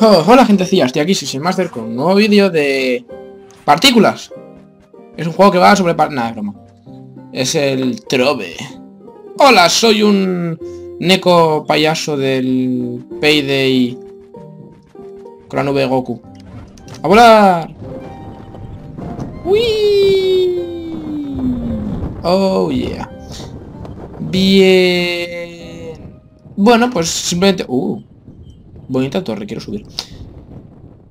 Oh, hola gentecilla, estoy aquí, soy Master con un nuevo vídeo de partículas. Es un juego que va sobre... Nada, es broma. Es el Trove. Hola, soy un Neko payaso del Payday con la nube de Goku. ¡A volar! ¡Uy! Oh, yeah. Bien. Bueno, pues simplemente... Uh, bonita torre, quiero subir.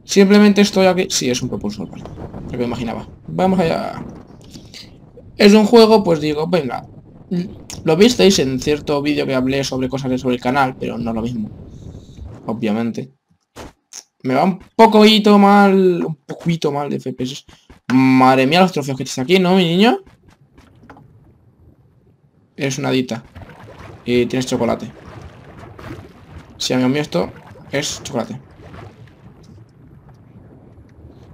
Simplemente estoy aquí... Sí, es un propulsor, vale. Lo que me imaginaba. Vamos allá. Es un juego, pues digo, venga. Lo visteis en cierto vídeo que hablé sobre cosas sobre el canal, pero no lo mismo. Obviamente. Me va un poquito mal... Un poquito mal de FPS. Madre mía los trofeos que tienes aquí, ¿no, mi niño? Eres una adicta. Y tienes chocolate. Si amigo mío esto es chocolate.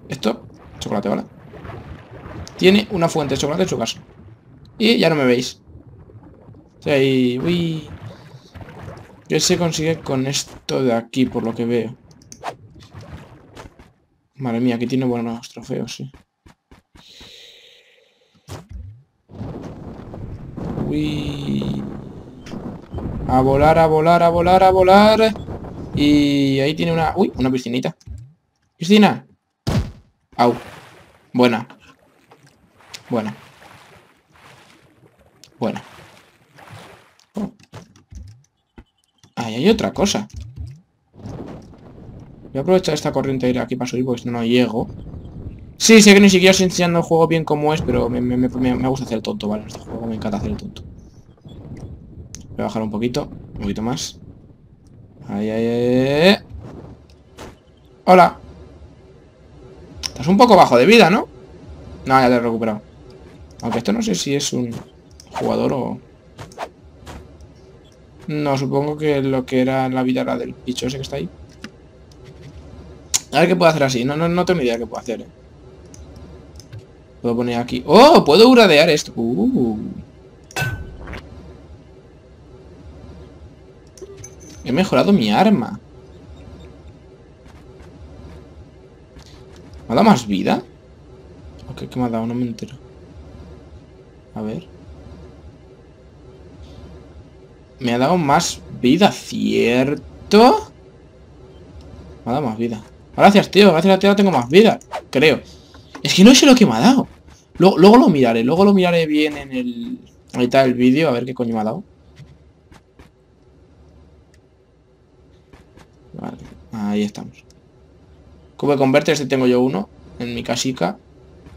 Esto, chocolate, ¿vale? Tiene una fuente de chocolate en su casa. Y ya no me veis. Ahí, uy. ¿Qué se consigue con esto de aquí, por lo que veo? Madre mía, aquí tiene buenos trofeos, sí. Uy. A volar, a volar, a volar, a volar. Y ahí tiene una... Uy, una piscinita. Piscina. Au. Buena. Buena. Buena. Oh. Ahí hay otra cosa. Voy a aprovechar esta corriente de ir aquí para subir porque si no, no llego. Sí, sé que ni siquiera estoy enseñando el juego bien como es, pero me, me, me, me gusta hacer el tonto, ¿vale? Este juego me encanta hacer el tonto. Voy a bajar un poquito, un poquito más. Ahí, ahí. Hola. Estás un poco bajo de vida, ¿no? No, ya te he recuperado. Aunque esto no sé si es un jugador o... No, supongo que lo que era la vida era del bicho ese que está ahí. A ver qué puedo hacer así. No, no, no tengo ni idea qué puedo hacer. ¿eh? Puedo poner aquí... ¡Oh! Puedo uradear esto. Uh. He mejorado mi arma. ¿Me ha dado más vida? ¿O qué, me ha dado? No me entero. A ver. Me ha dado más vida, ¿cierto? Me ha dado más vida. Gracias, tío. Gracias a ti ahora tengo más vida. Creo. Es que no sé lo que me ha dado. Luego, luego lo miraré. Luego lo miraré bien en el... Ahorita del vídeo. A ver qué coño me ha dado. Vale. Ahí estamos. Como converter tengo yo uno. En mi casica.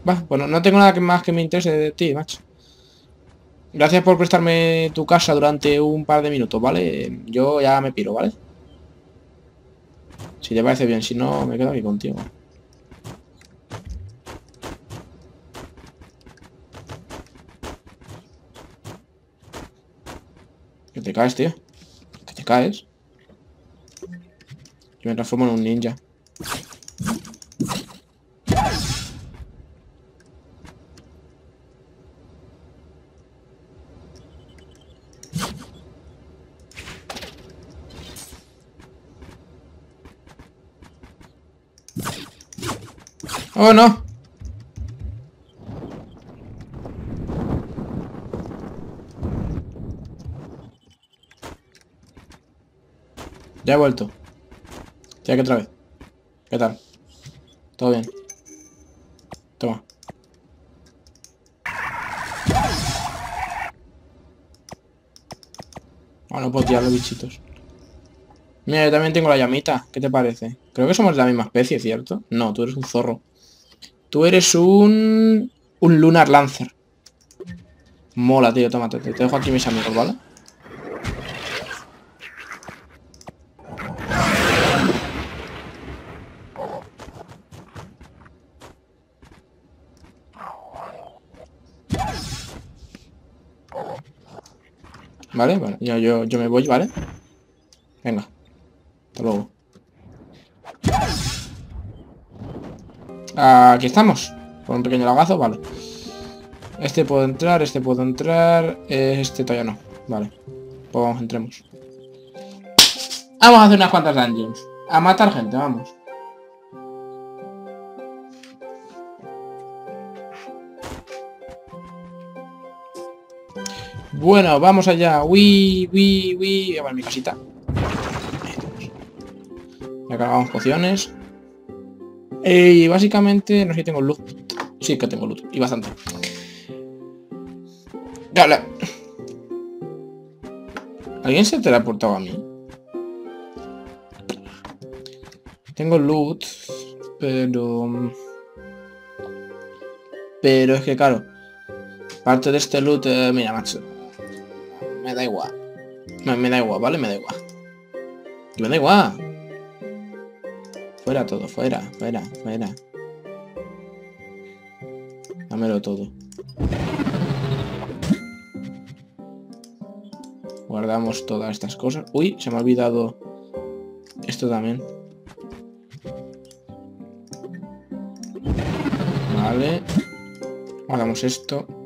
Va, bueno, no tengo nada que más que me interese de ti, macho. Gracias por prestarme tu casa durante un par de minutos, ¿vale? Yo ya me piro, ¿vale? Si te parece bien, si no, me quedo aquí contigo. Que te caes, tío. Que te caes. Me transformo en un ninja. ¡Oh, no! Ya he vuelto. Estoy aquí otra vez. ¿Qué tal? ¿Todo bien? Toma. Ah, no puedo tirar los bichitos. Mira, yo también tengo la llamita. ¿Qué te parece? Creo que somos de la misma especie, ¿cierto? No, tú eres un zorro. Tú eres un... Un Lunar Lancer. Mola, tío, tómate. Te dejo aquí mis amigos, ¿vale? ¿Vale? Bueno, yo, yo, yo me voy, ¿vale? Venga. Hasta luego. Aquí estamos. Por un pequeño lagazo, vale. Este puedo entrar, este puedo entrar. Este todavía no. Vale. Pues vamos, entremos. Vamos a hacer unas cuantas dungeons. A matar gente, vamos. Bueno, vamos allá. Uy, uy, uy. A ver mi casita. Ya cargamos pociones. Y básicamente, no sé si tengo luz. Sí que tengo luz. Y bastante. Dale. ¿Alguien se ha teleportado a mí? Tengo loot, pero... Pero es que claro, parte de este loot, eh, mira, macho, me da igual. Me, da igual, ¿vale? Me da igual. Me da igual. Fuera todo, fuera, fuera, fuera. Dámelo todo. Guardamos todas estas cosas. Uy, se me ha olvidado esto también. Vale. Guardamos esto.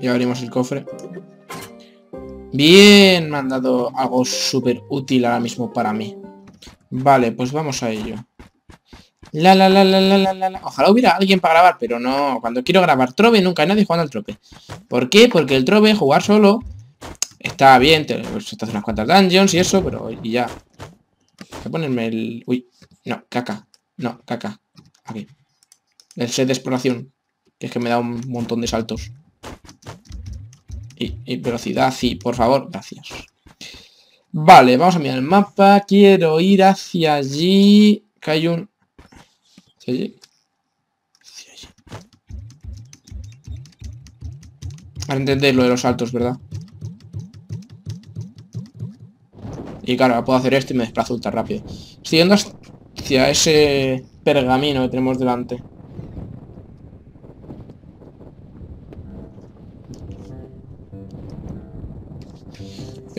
Y abrimos el cofre. Bien, me han dado algo súper útil ahora mismo para mí. Vale, pues vamos a ello. La la la la la la la Ojalá hubiera alguien para grabar, pero no. Cuando quiero grabar Trove nunca hay nadie jugando al Trope. ¿Por qué? Porque el Trove, jugar solo, está bien, te, pues, te hace unas cuantas dungeons y eso, pero y ya. Voy a ponerme el... Uy, no, caca. No, caca. Aquí. El set de exploración. Que es que me da un montón de saltos. Y, velocidad, sí, por favor, gracias. Vale, vamos a mirar el mapa. Quiero ir hacia allí. Que hay un... ¿Hacia allí? Hacia allí. Para entender lo de los saltos, ¿verdad? Y claro, puedo hacer esto y me desplazo ultra rápido. Estoy yendo hacia ese pergamino que tenemos delante.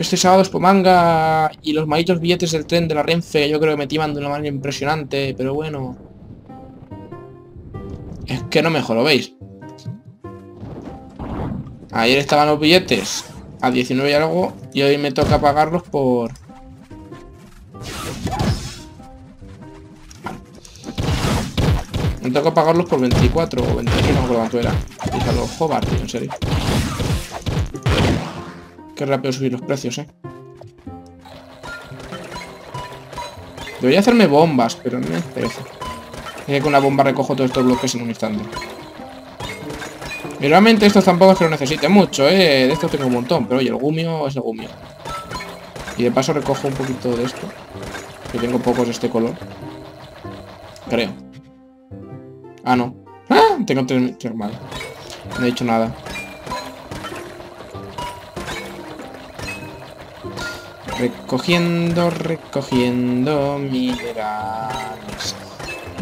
Este sábado es Pomanga y los malditos billetes del tren de la Renfe yo creo que me timan de una manera impresionante, pero bueno. Es que no mejor lo veis. Ayer estaban los billetes a 19 y algo y hoy me toca pagarlos por Me toca pagarlos por 24 o 21, no me cuánto era. Fíjalo, joder, tío, en serio. Qué rápido subir los precios, eh. Debería hacerme bombas, pero no me parece. Es que con la bomba recojo todos estos bloques en un instante. Y realmente estos tampoco es que lo necesite mucho, eh. De estos tengo un montón, pero oye, el gumio es el gumio. Y de paso recojo un poquito de esto. Que tengo pocos de este color. Creo. Ah, no. ¡Ah! Tengo tres... Vale. No he dicho nada. Recogiendo, recogiendo minerales.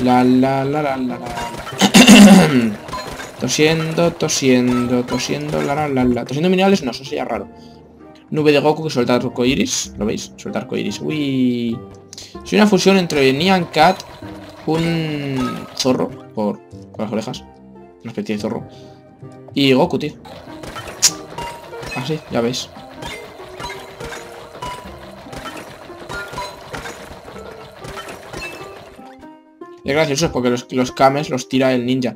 La, la, la, la, la, la. tosiendo, tosiendo, tosiendo, la, la, la, la. Tosiendo minerales, no, eso sería raro. Nube de Goku que suelta arcoiris. ¿Lo veis? Suelta arcoiris. Uy. Soy una fusión entre Nyan Cat un zorro por, las orejas. Una especie de zorro. Y Goku, tío. Así, ah, ya veis. Es gracioso porque los, los kames los tira el ninja.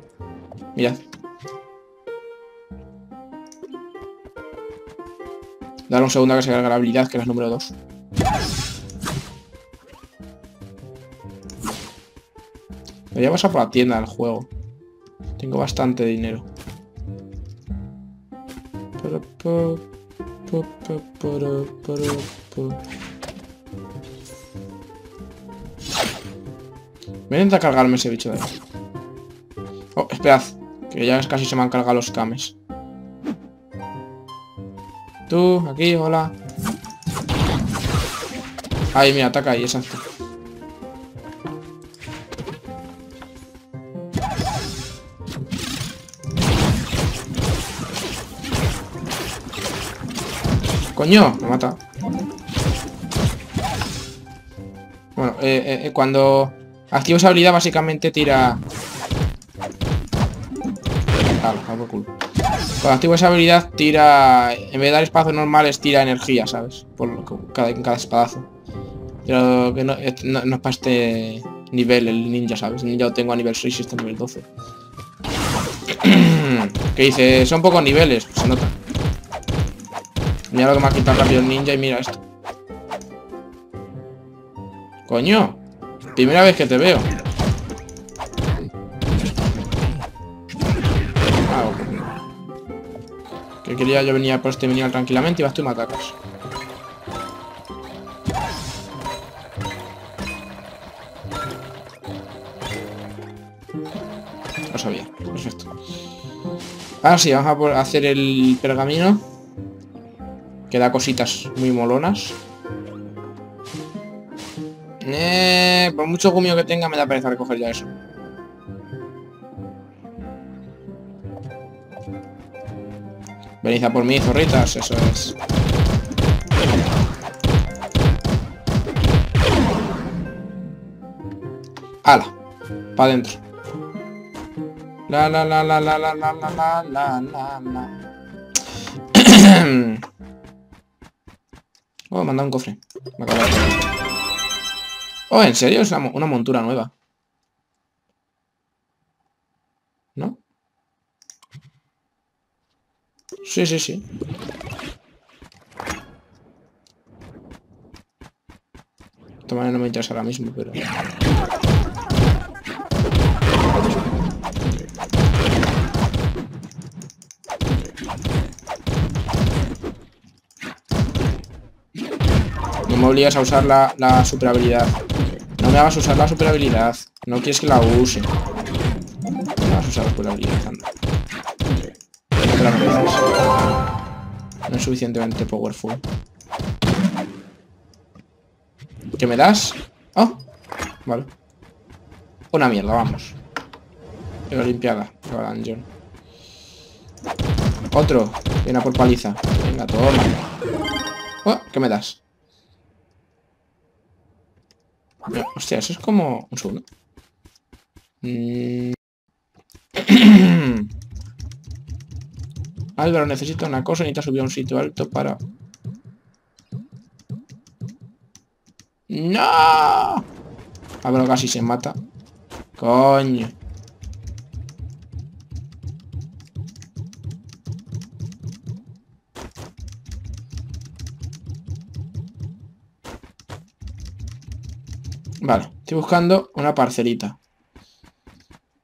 Mirad. Dar un segundo a que se cargue la habilidad, que es número 2. Voy a pasar por la tienda del juego. Tengo bastante dinero. Voy a intentar cargarme ese bicho de ahí. Oh, esperad. Que ya casi se me han cargado los cames. Tú, aquí, hola. Ahí, mira, ataca ahí, exacto. Coño, me mata. Bueno, eh, eh, eh, cuando activo esa habilidad básicamente tira... Cuando activo esa habilidad tira... En vez de dar espacios normales tira energía, ¿sabes? Por cada, cada espadazo. Pero que no, es para este nivel el ninja, ¿sabes? Ninja lo tengo a nivel 6 y este a nivel 12. que dice, son pocos niveles, se nota. Mira lo que me ha quitado rápido el ninja y mira esto. Coño, primera vez que te veo. Ah, Que quería yo venía por este minial tranquilamente y vas tú y me atacas. Lo sabía, perfecto. Ahora sí, vamos a hacer el pergamino. Que da cositas muy molonas. Eh, por mucho gumio que tenga me da pereza recoger ya eso. Venid a por mí, zorritas, eso es. ¡Hala! Pa' adentro. La la la la la la la la la la la la. oh, me un cofre. Me acabo de... Oh, ¿en serio? Es una, montura nueva. ¿No? Sí, sí, sí. Manera no me interesa ahora mismo, pero... obligas a usar la, la super habilidad me hagas usar la super habilidad. No quieres que la use. No me a usar la super habilidad, anda. No No es suficientemente powerful. ¿Qué me das? Oh, vale. Una mierda, vamos. Pero limpiada. Dungeon. Otro. Viene por paliza. Venga, toma. Oh, ¿qué me das? Hostia, eso es como... Un segundo. Mm. Álvaro necesita una cosa, necesita subir a un sitio alto para... ¡No! Álvaro casi se mata. Coño. Estoy buscando una parcelita.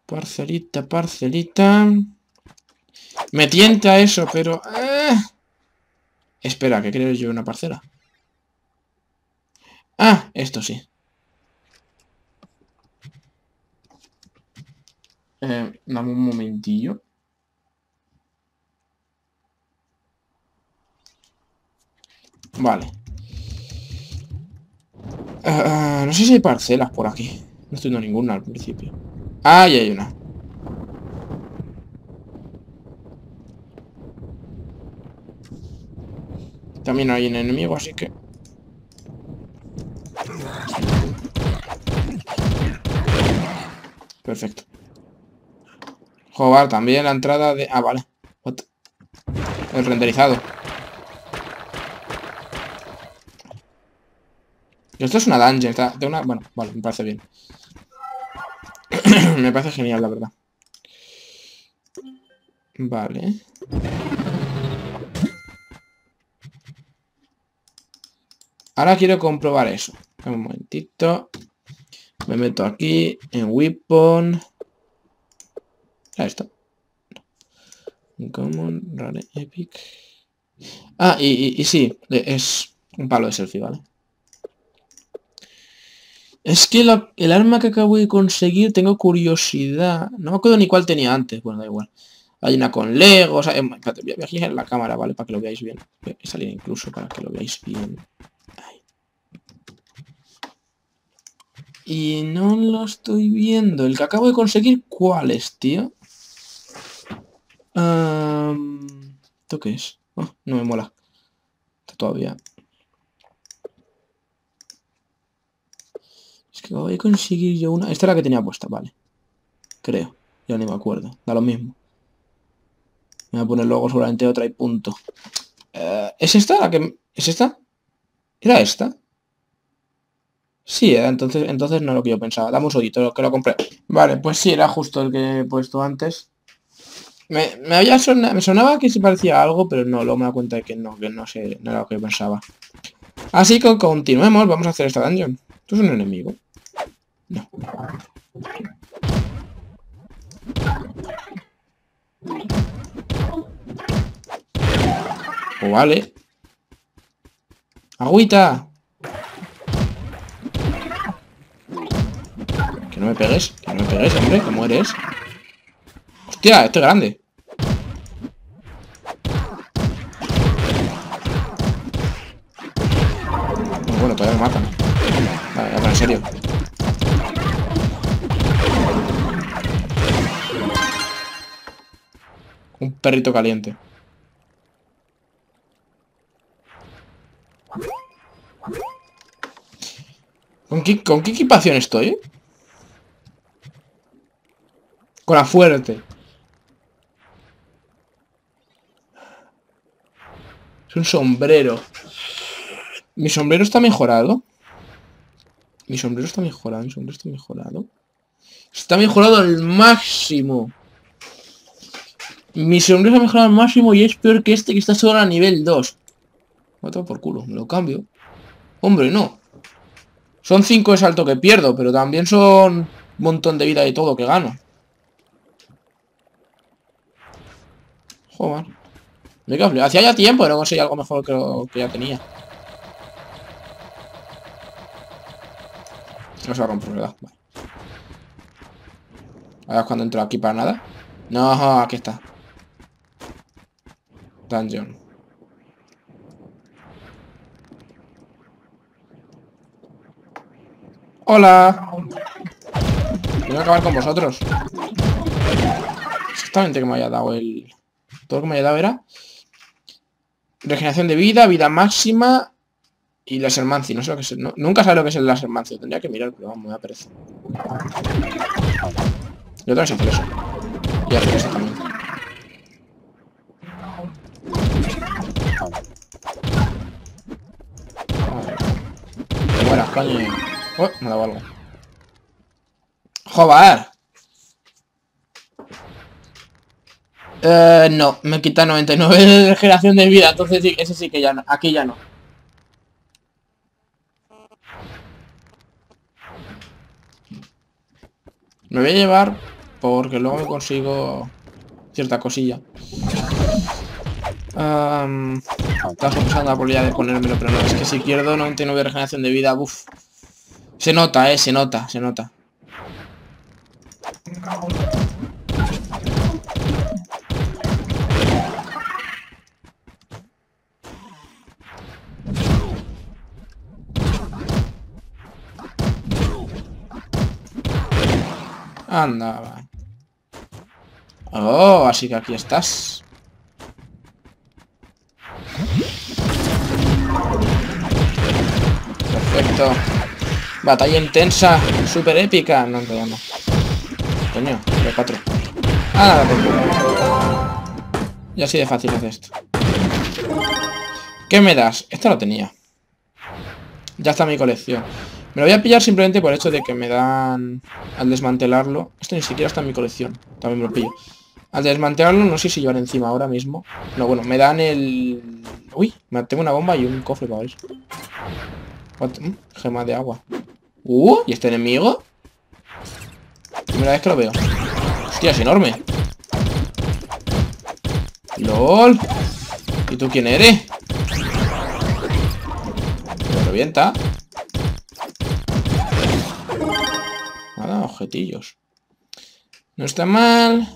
Parcelita, parcelita. Me tienta eso, pero... Eh. Espera, ¿qué crees yo una parcela? Ah, esto sí. Eh, dame un momentillo. Vale. Uh, no sé si hay parcelas por aquí. No estoy viendo ninguna al principio. Ah, ya hay una. También hay un enemigo, así que... Perfecto. Joder, también la entrada de... Ah, vale. El renderizado. Esto es una dungeon, está de una... Bueno, vale, me parece bien. me parece genial, la verdad. Vale. Ahora quiero comprobar eso. Un momentito. Me meto aquí en Weapon. Ahí está. Common, Rare, Epic. Ah, y, y sí, es un palo de selfie, ¿vale? Es que el arma que acabo de conseguir tengo curiosidad. No me acuerdo ni cuál tenía antes. Bueno, da igual. Hay una con Lego. voy a girar la cámara, ¿vale? Para que lo veáis bien. Voy a salir incluso para que lo veáis bien. Y no lo estoy viendo. El que acabo de conseguir, ¿cuál es, tío? ¿Esto qué es? Oh, no me mola. Todavía. Voy a conseguir yo una... Esta es la que tenía puesta, vale. Creo. Ya ni me acuerdo. Da lo mismo. Me voy a poner luego seguramente otra y punto. Eh, ¿Es esta la que...? ¿Es esta? ¿Era esta? Sí, eh, entonces, entonces no es lo que yo pensaba. Dame un solito, que lo compré. Vale, pues sí, era justo el que he puesto antes. Me, me había sonado, me sonaba que se parecía algo, pero no, luego me da cuenta de que no, que no sé, no era lo que yo pensaba. Así que continuemos, vamos a hacer esta dungeon. ¿Tú es un enemigo? O vale. Agüita. Que no me pegues, que no me pegues, hombre, que mueres. Hostia, este es grande. Bueno, todavía me matan. Vale, pero en serio. Perrito caliente. ¿Con qué, ¿Con qué equipación estoy? Con la fuerte. Es un sombrero. Mi sombrero está mejorado. Mi sombrero está mejorado. Mi sombrero está mejorado. Está mejorado al máximo. Mi sombrero ha mejorado al máximo y es peor que este que está solo a nivel 2. Otro por culo, me lo cambio. Hombre, no. Son 5 de salto que pierdo, pero también son un montón de vida y todo que gano. Joder. Me Hacía ya tiempo pero no conseguí algo mejor que lo que ya tenía. No se va a romper, ¿verdad? Vale. Ahora es cuando entro aquí para nada. No, aquí está. Dungeon. Hola. Quiero acabar con vosotros. Exactamente que me haya dado el... Todo lo que me haya dado era... Regeneración de vida, vida máxima y laser manci. No sé lo que es. nunca sabe lo que es el laser manci. Tendría que mirar, pero vamos, me da pereza. Yo tengo que hacer eso también. Buenas, coño. Me algo. ¡Joder! Eh, no, me quita 99 de generación de vida, entonces sí, ese sí que ya no, aquí ya no. Me voy a llevar porque luego me consigo cierta cosilla. Estaba pensando la probabilidad de ponérmelo, pero no, es que si pierdo 99 de regeneración de vida, uff. Se nota, eh, se nota, se nota. Anda, Oh, así que aquí estás. Perfecto. Batalla intensa, súper épica. No, todavía no. Coño, de cuatro. Ah, Y así de fácil es esto. ¿Qué me das? Esto lo tenía. Ya está mi colección. Me lo voy a pillar simplemente por el hecho de que me dan... Al desmantelarlo... Esto ni siquiera está en mi colección. También me lo pillo. Al desmantelarlo no sé si llevar encima ahora mismo. No, bueno, me dan el... Uy, me tengo una bomba y un cofre para eso. Gema de agua. Uh, ¿y este enemigo? Primera vez que lo veo. Hostia, es enorme. LOL. ¿Y tú quién eres? Me revienta. Nada, objetillos. No está mal.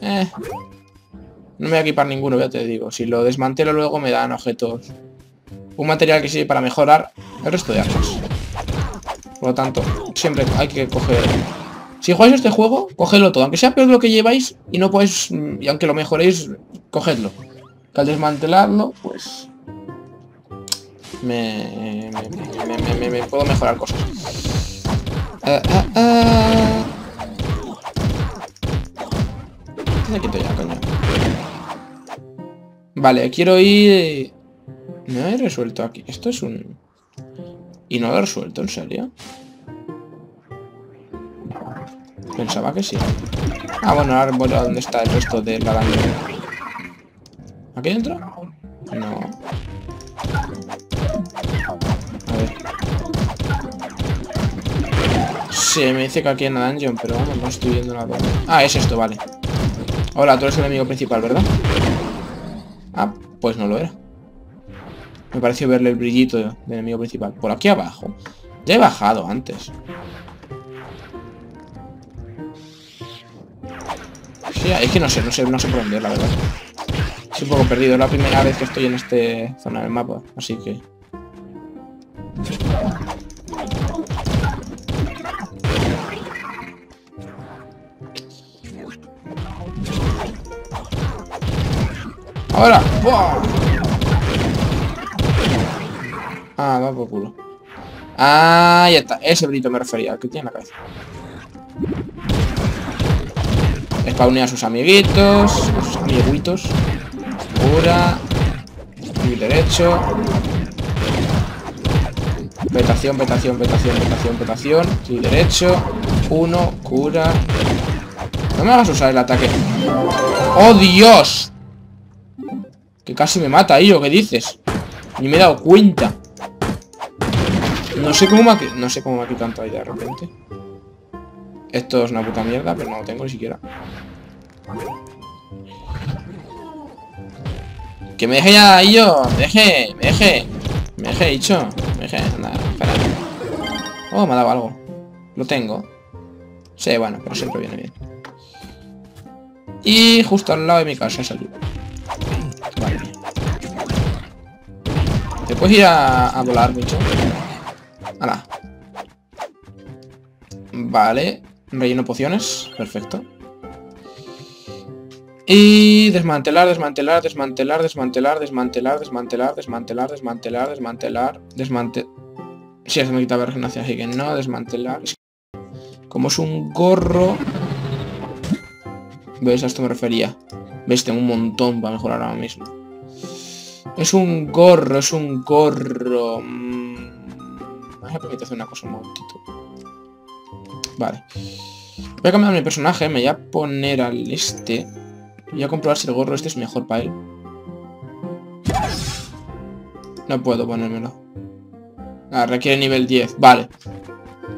Eh. No me voy a equipar ninguno, ya te digo. Si lo desmantelo luego me dan objetos. Un material que sirve para mejorar el resto de armas. Por lo tanto, siempre hay que coger... Si jugáis este juego, cogedlo todo. Aunque sea peor lo que lleváis y no podéis... Y aunque lo mejoréis, cogedlo. Que al desmantelarlo, pues... Me, me, me, puedo mejorar cosas. Ah, ah, ah. ya, coño. Vale, quiero ir... Me he resuelto aquí. Esto es un... Y no lo he resuelto, ¿en serio? Pensaba que sí. Ah, bueno, ahora voy a dónde está el resto de la araña. ¿Aquí dentro? No. A ver. Sí, me dice que aquí en la dungeon, pero vamos, no estoy viendo nada. Ah, es esto, vale. Hola, tú eres el enemigo principal, ¿verdad? Ah, pues no lo era. Me pareció verle el brillito del enemigo principal. Por aquí abajo. Ya he bajado antes. Sí, es que no sé, no sé, no sé por dónde la verdad. Estoy un poco perdido, es la primera vez que estoy en esta zona del mapa, así que... ¡Ahora! Ah, va por culo. Ah, ya está. Ese brito me refería, que tiene en la cabeza. Spawnea a sus amiguitos, a sus amiguitos. Cura. Y derecho. Vetación, vetación, vetación, vetación, vetación. Y derecho. Uno, cura. No me hagas usar el ataque. ¡Oh, Dios! Que casi me mata, ¿o ¿qué dices? Ni me he dado cuenta. No sé cómo me ha, no sé cómo me ha quitado tanto ahí de repente. Esto es una puta mierda, pero no lo tengo ni siquiera. Que me deje ya, yo. Me deje, me deje. Me deje, dicho. Me deje, anda, espera. Oh, me ha dado algo. Lo tengo. Sí, bueno, pero siempre viene bien. Y justo al lado de mi casa salido. Vale. ¿Te puedes ir a, a volar, bicho? Hala. Vale. Relleno pociones. Perfecto. Y desmantelar, desmantelar, desmantelar, desmantelar, desmantelar, desmantelar, desmantelar, desmantelar, desmantelar, desmantelar. Si sí, me quita regeneración, así que no, desmantelar. Como es un gorro... ¿Veis? A esto me refería. ¿Veis? Tengo un montón para mejorar ahora mismo. Es un gorro, es un gorro. Momentito. Vale. Voy a cambiar mi personaje, me voy a poner al este. Voy a comprobar si el gorro este es mejor para él. No puedo ponérmelo. Ah, requiere nivel 10. Vale.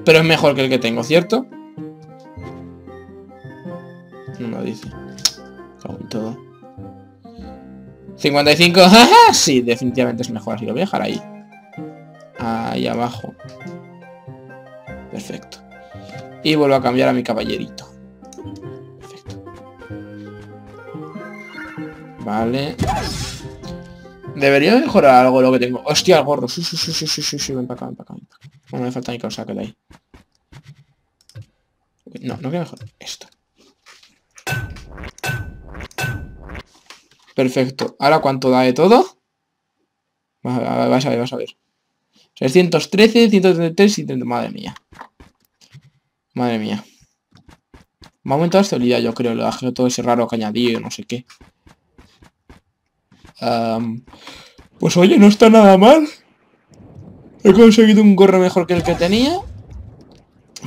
Pero es mejor que el que tengo, ¿cierto? No me lo dice. Cago en todo. 55. sí, definitivamente es mejor. Así lo voy a dejar ahí. Ahí abajo. Perfecto. Y vuelvo a cambiar a mi caballerito. Vale. Debería mejorar algo lo que tengo. Hostia, el gorro. Sí, sí, sí, sí, sí, sí, sí. Ven para acá, ven para acá. No me falta ni que de ahí. No, no quiero mejorar. Esto. Perfecto. ¿Ahora cuánto da de todo? Vas a ver, vas a ver. 613, 133 y 30. Madre mía. Madre mía. Me ha aumentado esta habilidad, yo creo. Le todo ese raro que añadí, no sé qué pues oye, no está nada mal. He conseguido un gorro mejor que el que tenía.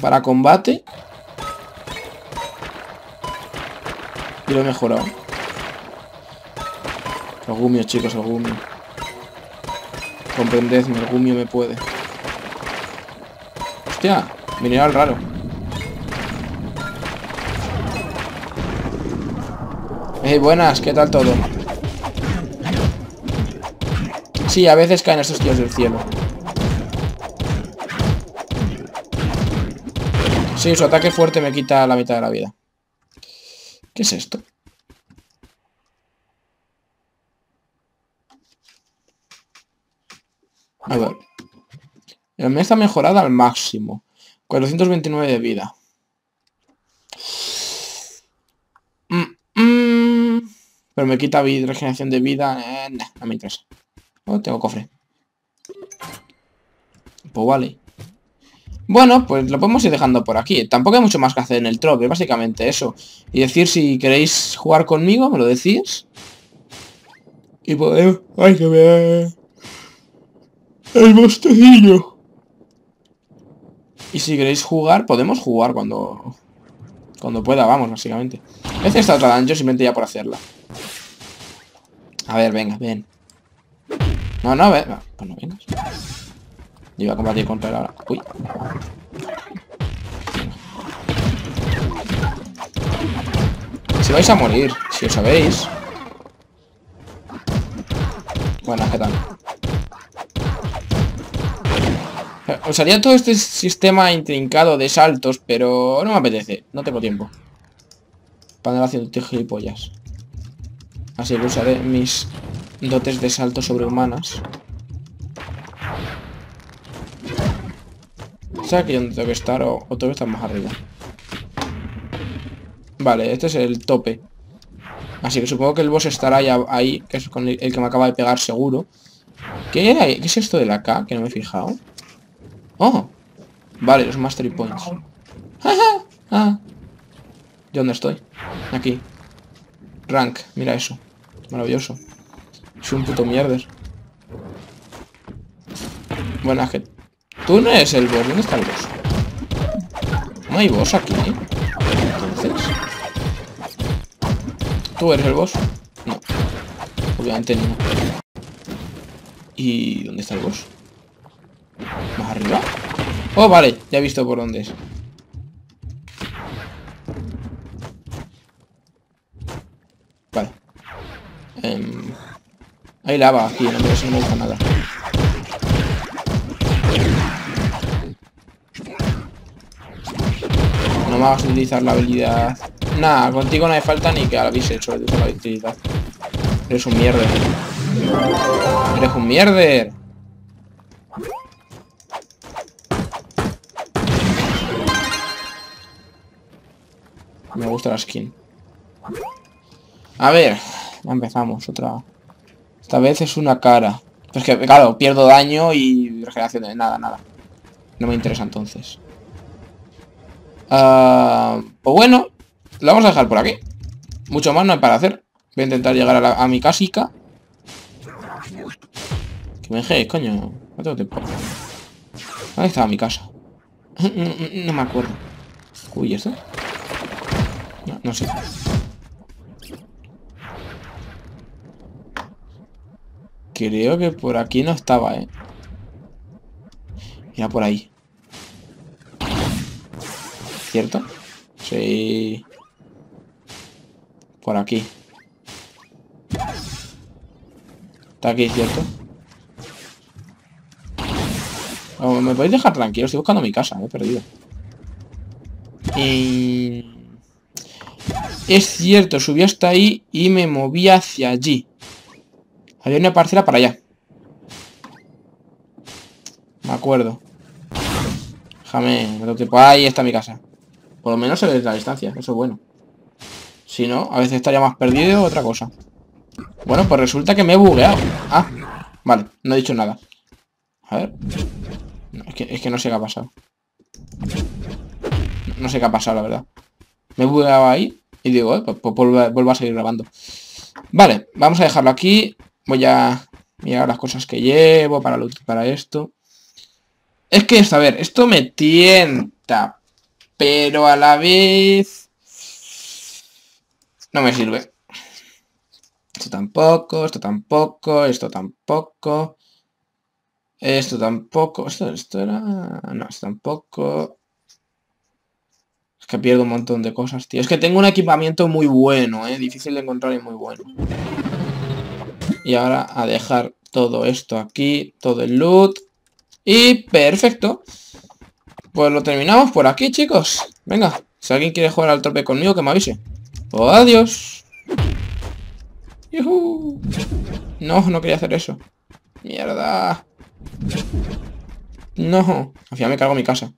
Para combate. Y lo he mejorado. El gumio, chicos, el gumio. Comprendedme, el gumio me puede. Hostia, mineral raro. Hey, buenas, ¿qué tal todo? Sí, a veces caen estos tíos del cielo. Sí, su ataque fuerte me quita la mitad de la vida. ¿Qué es esto? A ver. El mes está mejorada al máximo. 429 de vida. Mm, mm. Pero me quita regeneración de vida. Eh, no me interesa. Oh, tengo cofre. Pues vale. Bueno, pues lo podemos ir dejando por aquí. Tampoco hay mucho más que hacer en el trop, es básicamente eso. Y decir si queréis jugar conmigo, me lo decís. Y podemos... ¡Ay, que me... El bostecillo! Y si queréis jugar, podemos jugar cuando... Cuando pueda, vamos, básicamente. Veces esta otra dungeon simplemente ya por hacerla. A ver, venga, ven. No, no, venga. Pues no vengas. Yo iba a combatir contra él ahora. Uy. Si vais a morir, si os sabéis. Bueno, ¿qué tal? Os haría todo este sistema intrincado de saltos, pero no me apetece. No tengo tiempo. Para andar haciendo gilipollas. Así que usaré mis dotes de salto sobrehumanas. ¿Sabes aquí dónde tengo que estar o, o tengo que estar más arriba? Vale, este es el tope. Así que supongo que el boss estará ahí, que es con el, que me acaba de pegar seguro. ¿Qué, era? ¿Qué es esto de la K? Que no me he fijado. Oh, vale, los Mastery Points. ah. ¿De dónde estoy? Aquí. Rank, mira eso. Maravilloso. Soy un puto mierder. Bueno, que... Tú no eres el boss. ¿Dónde está el boss? No hay boss aquí. Entonces... ¿Tú eres el boss? No. Obviamente no. ¿Y dónde está el boss? ¿Más arriba? Oh, vale. Ya he visto por dónde es. Vale. Eh, hay lava aquí, no, me gusta nada. No me a utilizar la habilidad Nada, contigo no hace falta ni que habéis hecho de la utilidad. Eres un mierder. Eres un mierder. Me gusta la skin. A ver, empezamos. Otra. Esta vez es una cara. Pues que, claro, pierdo daño y regeneración de nada, nada. No me interesa entonces. Uh, pues bueno, lo vamos a dejar por aquí. Mucho más no hay para hacer. Voy a intentar llegar a, mi casica. Que me dejéis, coño. No tengo tiempo. ¿Dónde estaba mi casa? No, me acuerdo. Uy, ¿esto? No, sé. Creo que por aquí no estaba, ¿eh? Mira por ahí. ¿Cierto? Sí. Por aquí. Está aquí, ¿cierto? Me podéis dejar tranquilo, estoy buscando mi casa, me he perdido. Y... Es cierto, subí hasta ahí y me moví hacia allí. Había una parcela para allá. Me acuerdo. Déjame, me Pues ahí está mi casa. Por lo menos se ve la distancia, eso es bueno. Si no, a veces estaría más perdido otra cosa. Bueno, pues resulta que me he bugueado. Ah, vale, no he dicho nada. A ver. es, que, no sé qué ha pasado. No, sé qué ha pasado, la verdad. Me he bugueado ahí y digo, pues, pues vuelvo, a seguir grabando. Vale, vamos a dejarlo aquí. Voy a mirar las cosas que llevo para, para esto. Es que, a ver, esto me tienta. Pero a la vez... No me sirve. Esto tampoco, esto tampoco, esto tampoco. Esto tampoco. Esto, esto era... No, esto tampoco. Que pierdo un montón de cosas, tío. Es que tengo un equipamiento muy bueno, ¿eh? Difícil de encontrar y muy bueno. Y ahora a dejar todo esto aquí, todo el loot. Y perfecto. Pues lo terminamos por aquí, chicos. Venga, si alguien quiere jugar al trope conmigo, que me avise. Oh, adiós. No, no quería hacer eso. Mierda. No. Al final me cargo mi casa.